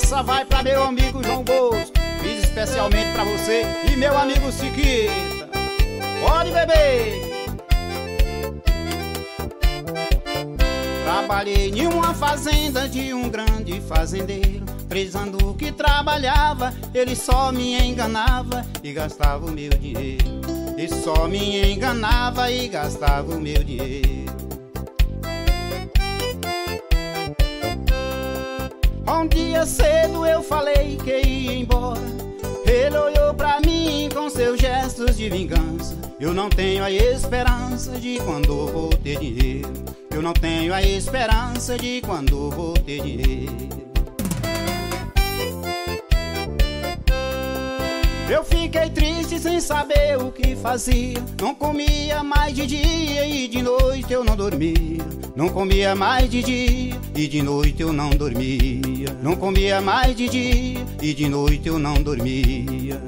Essa vai pra meu amigo João Bosco, fiz especialmente pra você e meu amigo Siquita. Pode beber! Trabalhei em uma fazenda de um grande fazendeiro. Anos que trabalhava, ele só me enganava e gastava o meu dinheiro. E só me enganava e gastava o meu dinheiro. Um dia cedo eu falei que ia embora. Ele olhou pra mim com seus gestos de vingança. Eu não tenho a esperança de quando vou ter dinheiro. Eu não tenho a esperança de quando vou ter dinheiro. Eu fiquei triste sem saber o que fazia. Não comia mais de dia e de noite eu não dormia. Não comia mais de dia e de noite eu não dormia. Não comia mais de dia e de noite eu não dormia.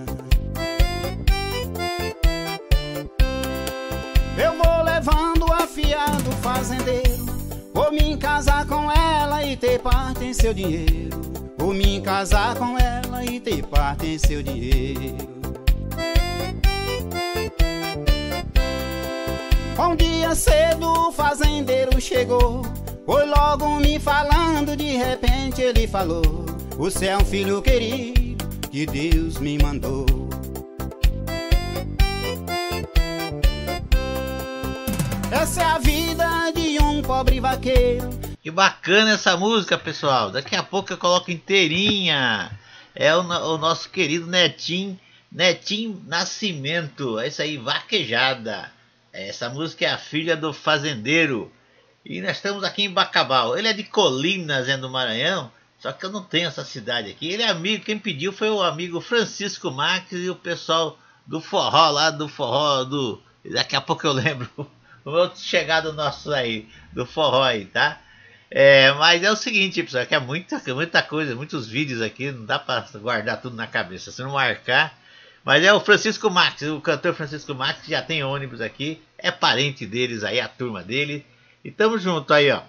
Eu vou levando a fiado fazendeiro. Vou me casar com ela e ter parte em seu dinheiro. Vou me casar com ela e ter parte em seu dinheiro. Um dia cedo o fazendeiro chegou. Foi logo me falando, de repente ele falou: Você é um filho querido que Deus me mandou. Essa é a vida de um pobre vaqueiro que bacana essa música, pessoal. Daqui a pouco eu coloco inteirinha. É o, o nosso querido Netinho, Netinho Nascimento. É isso aí, vaquejada. Essa música é a filha do fazendeiro. E nós estamos aqui em Bacabal. Ele é de Colinas, é do Maranhão. Só que eu não tenho essa cidade aqui. Ele é amigo, quem pediu foi o amigo Francisco Marques e o pessoal do forró lá do forró do. Daqui a pouco eu lembro. O outro chegado nosso aí, do forró aí, tá? É, mas é o seguinte, pessoal, que é muita, muita coisa, muitos vídeos aqui, não dá para guardar tudo na cabeça. Se não marcar. Mas é o Francisco Max, o cantor Francisco Max já tem ônibus aqui, é parente deles aí, a turma dele. E tamo junto aí, ó.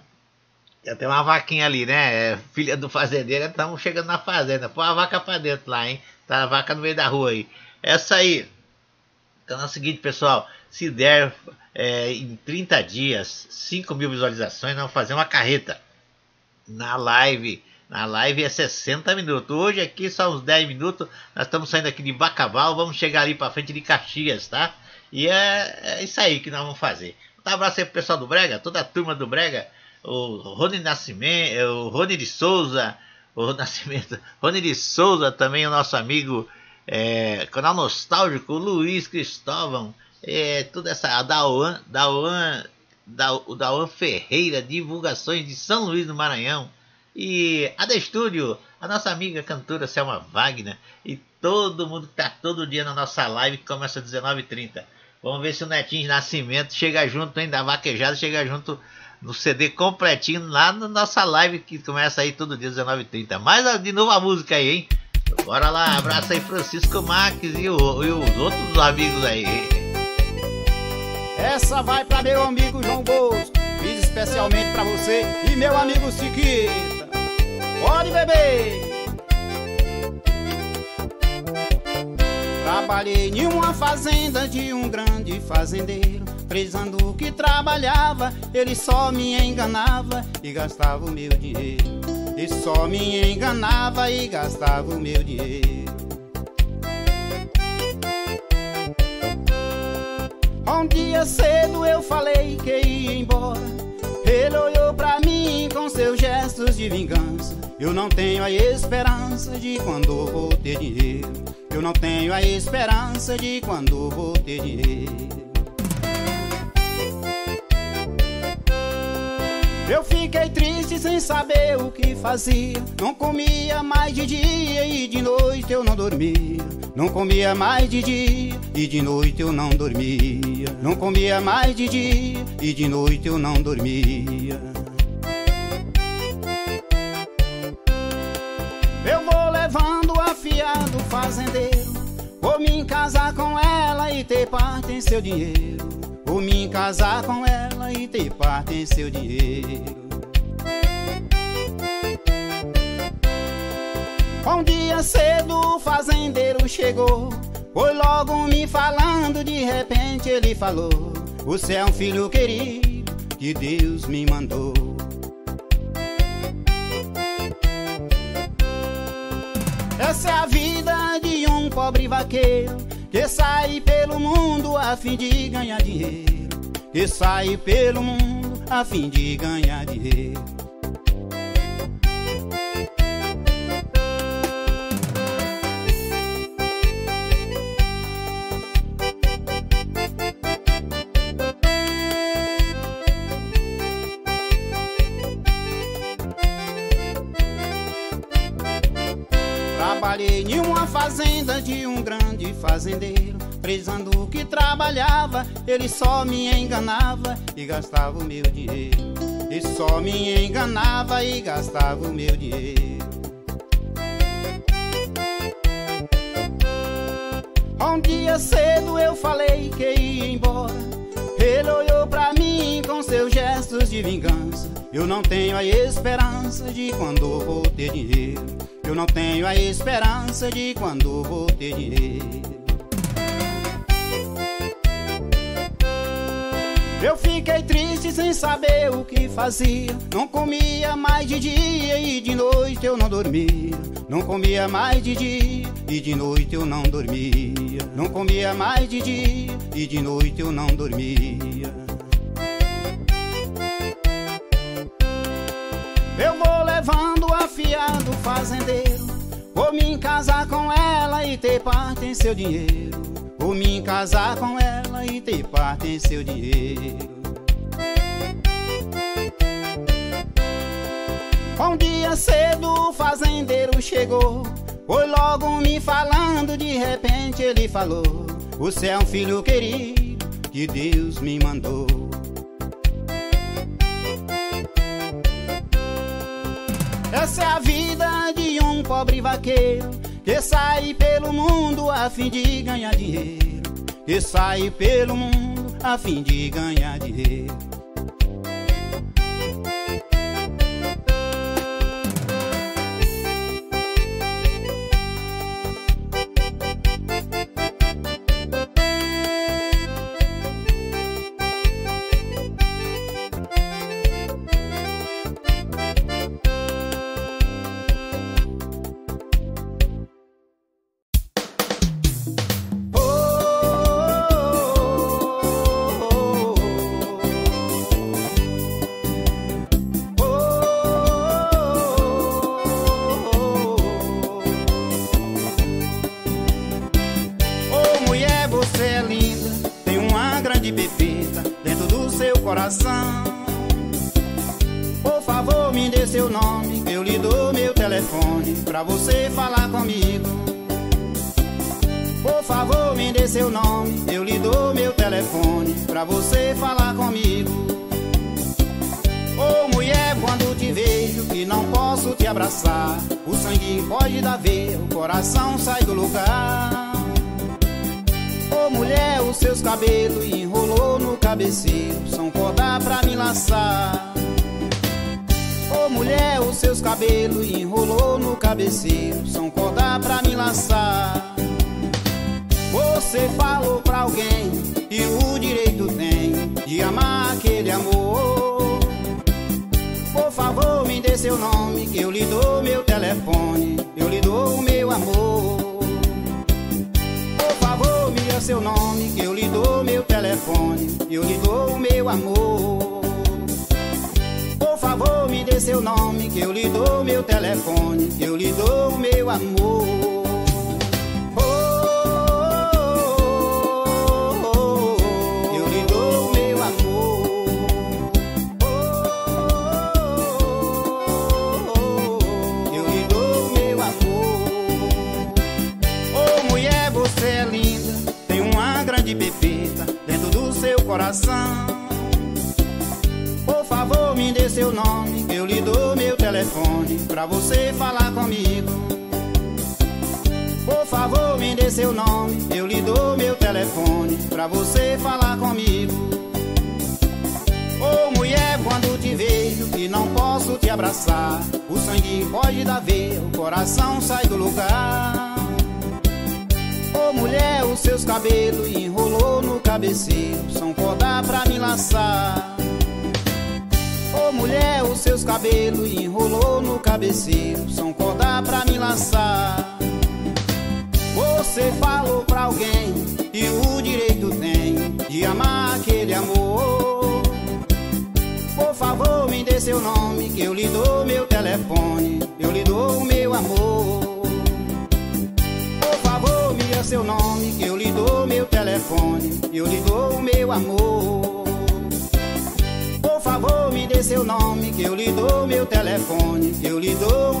Já tem uma vaquinha ali, né? É, filha do fazendeiro, estamos chegando na fazenda. Põe a vaca pra dentro lá, hein? Tá a vaca no meio da rua aí. Essa aí. Então é o seguinte, pessoal. Se der é, em 30 dias, 5 mil visualizações, nós vamos fazer uma carreta na live. Na live é 60 minutos. Hoje aqui só uns 10 minutos. Nós estamos saindo aqui de Bacaval. Vamos chegar ali para frente de Caxias, tá? E é, é, isso aí que nós vamos fazer. Um abraço aí pro pessoal do Brega, toda a turma do Brega. O Rony Nascimento, o Rony de Souza, o Nascimento, Rony de Souza também, o nosso amigo é, canal nostálgico, o Luiz Cristóvão é, toda essa a Dauan, da, o Dauan Ferreira, divulgações de São Luís do Maranhão. E a da Estúdio, a nossa amiga cantora Selma Wagner. E todo mundo que está todo dia na nossa live que começa às 19h30. Vamos ver se o Netinho Nascimento chega junto, hein? Da vaquejada, chega junto no CD completinho lá na nossa live que começa aí todo dia às 19h30. Mais de novo a música aí, hein? Bora lá, abraço aí Francisco Marques e, o, e os outros amigos aí. Essa vai pra meu amigo João Bosco, fiz especialmente pra você e meu amigo Siquita. Pode beber! Trabalhei em uma fazenda de um grande fazendeiro. Anos que trabalhava, ele só me enganava e gastava o meu dinheiro. E só me enganava e gastava o meu dinheiro. Um dia cedo eu falei que ia embora. Ele olhou pra mim com seus gestos de vingança. Eu não tenho a esperança de quando vou ter dinheiro. Eu não tenho a esperança de quando vou ter dinheiro. Eu fiquei triste sem saber o que fazia. Não comia mais de dia e de noite eu não dormia. Não comia mais de dia e de noite eu não dormia. Não comia mais de dia e de noite eu não dormia. Eu vou levando a fiado fazendeiro. Vou me casar com ela e ter parte em seu dinheiro. Vou me casar com ela e ter parte em seu dinheiro. Um dia cedo o fazendeiro chegou, foi logo me falando, de repente ele falou: Você é um filho querido que Deus me mandou. Essa é a vida de um pobre vaqueiro que sai pelo mundo a fim de ganhar dinheiro. Que sai pelo mundo a fim de ganhar dinheiro. Trabalhei em fazenda de um grande fazendeiro. Prezando que trabalhava, ele só me enganava e gastava o meu dinheiro. E só me enganava e gastava o meu dinheiro. Um dia cedo eu falei que ia embora. Ele de vingança. Eu não tenho a esperança de quando vou ter dinheiro. Eu não tenho a esperança de quando vou ter dinheiro. Eu fiquei triste sem saber o que fazia. Não comia mais de dia e de noite eu não dormia. Não comia mais de dia e de noite eu não dormia. Não comia mais de dia e de noite eu não dormia. Eu vou levando afiado fazendeiro. Vou me casar com ela e ter parte em seu dinheiro. Vou me casar com ela e ter parte em seu dinheiro. Um dia cedo o fazendeiro chegou. Foi logo me falando, de repente ele falou: Você é um filho querido que Deus me mandou. Essa é a vida de um pobre vaqueiro que sai pelo mundo a fim de ganhar dinheiro. Que sai pelo mundo a fim de ganhar dinheiro. Coração. Por favor, me dê seu nome, eu lhe dou meu telefone pra você falar comigo. Por favor, me dê seu nome, eu lhe dou meu telefone pra você falar comigo. Ô mulher, quando te vejo e não posso te abraçar, o sangue pode dar ver, o coração sai do lugar. Ô mulher, os seus cabelos enrolou no cabeceiro, são corda pra me laçar. Ô mulher, os seus cabelos enrolou no cabeceiro, são corda pra me laçar. Você falou pra alguém e o direito tem de amar aquele amor. Por favor, me dê seu nome, que eu lhe dou meu telefone, eu lhe dou o meu amor. Por favor, me dê seu nome, meu amor. Por favor, me dê seu nome, que eu lhe dou meu telefone. Oh, eu lhe dou meu amor. Oh, seu nome, eu lhe dou meu telefone pra você falar comigo. Por favor, me dê seu nome, eu lhe dou meu telefone pra você falar comigo. Ô mulher, quando te vejo e não posso te abraçar. O sangue pode dar ver, o coração sai do lugar. Ô oh, mulher, os seus cabelos enrolou no cabeceiro, são corda pra me laçar. Mulher, os seus cabelos enrolou no cabeceiro, são corda pra me laçar. Você falou pra alguém e o direito tem de amar aquele amor. Por favor, me dê seu nome, que eu lhe dou meu telefone, eu lhe dou o meu amor. Por favor, me dê seu nome, que eu lhe dou meu telefone, eu lhe dou o meu amor. Seu nome, que eu lhe dou meu telefone, eu lhe dou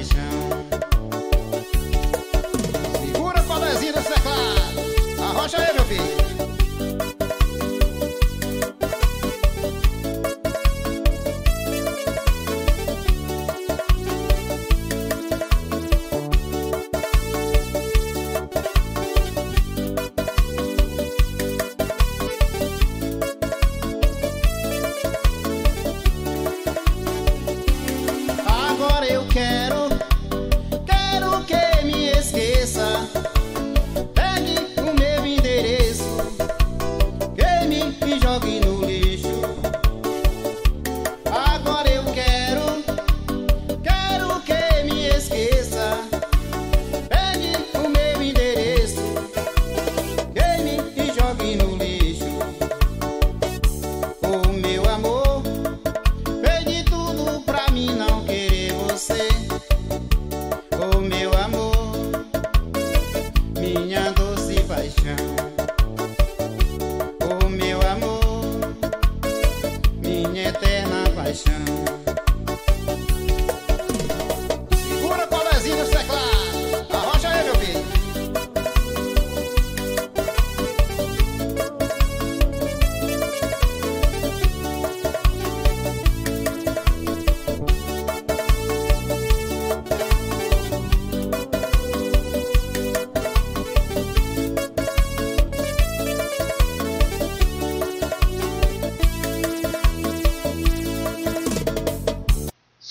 Isso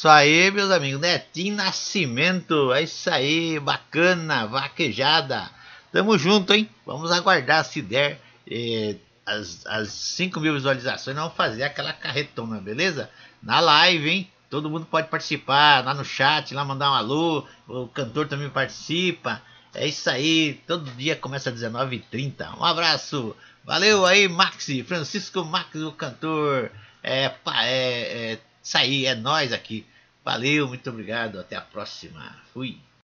aí, meus amigos. Netinho Nascimento. É isso aí. Bacana. Vaquejada. Tamo junto, hein? Vamos aguardar se der eh, as, as 5 mil visualizações. Vamos fazer aquela carretona, beleza? Na live, hein? Todo mundo pode participar lá no chat, lá mandar um alô. O cantor também participa. É isso aí. Todo dia começa às 19h30. Um abraço. Valeu aí, Maxi. Francisco Max, o cantor. É, é, é aí, é nós aqui. Valeu, muito obrigado. Até a próxima. Fui.